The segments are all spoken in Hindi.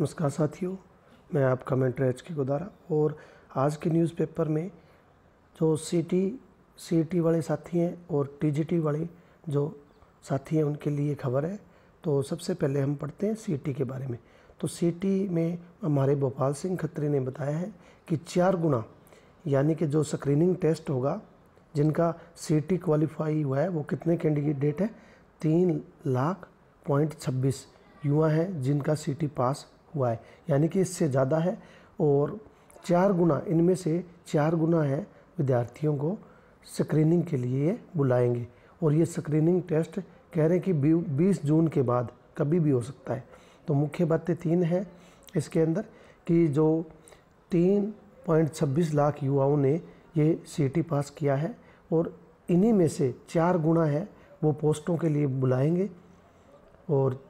नमस्कार साथियों, मैं आपका मेंटर एच के गोदारा और आज के न्यूज़पेपर में जो सी टी सी टी वाले साथी हैं और टी जी टी वाले जो साथी हैं, उनके लिए खबर है। तो सबसे पहले हम पढ़ते हैं सी टी के बारे में। तो सी टी में हमारे भोपाल सिंह खत्री ने बताया है कि चार गुना, यानी कि जो स्क्रीनिंग टेस्ट होगा, जिनका सी टी क्वालिफाई हुआ है, वो कितने कैंडिडेट है? तीन लाख पॉइंट छब्बीस युवा हैं जिनका सी टी पास हुआ है। यानी कि इससे ज़्यादा है और चार गुना, इनमें से चार गुना है विद्यार्थियों को स्क्रीनिंग के लिए बुलाएँगे। और ये स्क्रीनिंग टेस्ट कह रहे हैं कि बीस जून के बाद कभी भी हो सकता है। तो मुख्य बातें तीन हैं इसके अंदर कि जो तीन पॉइंट छब्बीस लाख युवाओं ने ये सीटी पास किया है और इन्हीं में से चार गुना है वो पोस्टों के लिए बुलाएँगे। और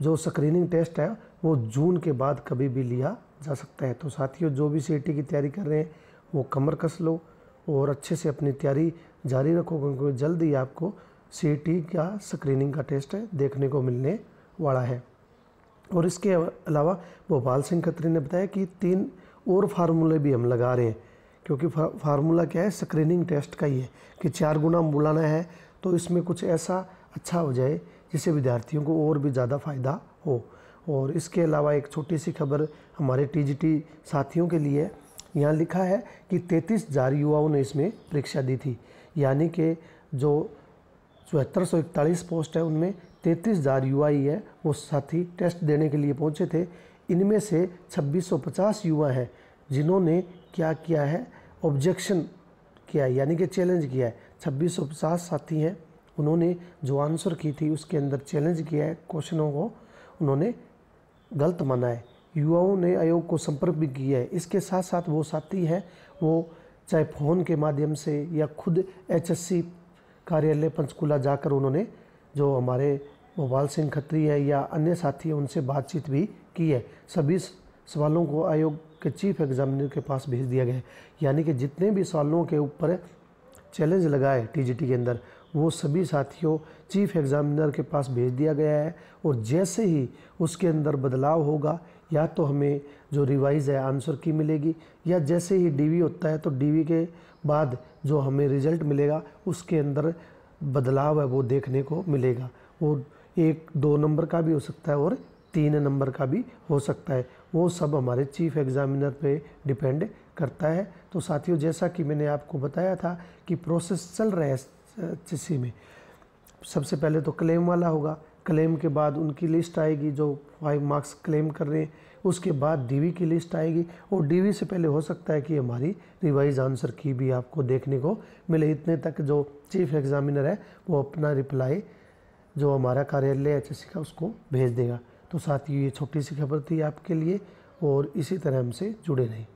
जो स्क्रीनिंग टेस्ट है, वो जून के बाद कभी भी लिया जा सकता है। तो साथियों, जो भी सी की तैयारी कर रहे हैं, वो कमर कस लो और अच्छे से अपनी तैयारी जारी रखो, क्योंकि जल्द ही आपको सीटी का स्क्रीनिंग का टेस्ट देखने को मिलने वाला है। और इसके अलावा भोपाल सिंह खत्री ने बताया कि तीन और फार्मूले भी हम लगा रहे हैं, क्योंकि फार्मूला क्या है? स्क्रीनिंग टेस्ट का ही है कि चार गुना बुलाना है तो इसमें कुछ ऐसा अच्छा हो जाए जिससे विद्यार्थियों को और भी ज़्यादा फ़ायदा हो। और इसके अलावा एक छोटी सी खबर हमारे टीजीटी साथियों के लिए, यहाँ लिखा है कि तैंतीस हज़ार युवाओं ने इसमें परीक्षा दी थी। यानी कि जो चौहत्तर सौ इकतालीस पोस्ट है, उनमें तैंतीस हज़ार युवा ही है, वो साथी टेस्ट देने के लिए पहुँचे थे। इनमें से छब्बीस सौ पचास युवा हैं, जिन्होंने क्या किया है? ऑब्जेक्शन किया है, यानी कि चैलेंज किया है। छब्बीस सौ पचास साथी हैं उन्होंने जो आंसर की थी, उसके अंदर चैलेंज किया है क्वेश्चनों को उन्होंने गलत माना है। युवाओं ने आयोग को संपर्क भी किया है। इसके साथ साथ वो साथी हैं, वो चाहे फ़ोन के माध्यम से या खुद एचएससी कार्यालय पंचकूला जाकर उन्होंने जो हमारे भोपाल सिंह खत्री है या अन्य साथी हैं, उनसे बातचीत भी की है। सभी सवालों को आयोग के चीफ एग्जामिनर के पास भेज दिया गया है। यानी कि जितने भी सवालों के ऊपर चैलेंज लगा लगाए टीजीटी के अंदर। वो सभी साथियों चीफ एग्ज़ामिनर के पास भेज दिया गया है और जैसे ही उसके अंदर बदलाव होगा, या तो हमें जो रिवाइज़ है आंसर की मिलेगी, या जैसे ही डीवी होता है तो डीवी के बाद जो हमें रिज़ल्ट मिलेगा, उसके अंदर बदलाव है, वो देखने को मिलेगा। वो एक दो नंबर का भी हो सकता है और तीन नंबर का भी हो सकता है। वो सब हमारे चीफ एग्ज़ामिनर पे डिपेंड करता है। तो साथियों, जैसा कि मैंने आपको बताया था कि प्रोसेस चल रहा है एच में। सबसे पहले तो क्लेम वाला होगा। क्लेम के बाद उनकी लिस्ट आएगी जो फाइव मार्क्स क्लेम कर रहे हैं। उसके बाद डीवी की लिस्ट आएगी। और डीवी से पहले हो सकता है कि हमारी रिवाइज आंसर की भी आपको देखने को मिले। इतने तक जो चीफ एग्ज़ामिनर है, वो अपना रिप्लाई जो हमारा कार्यालय एचएससी का, उसको भेज देगा। तो साथ ही ये छोटी सी खबर थी आपके लिए और इसी तरह हमसे जुड़े रहें।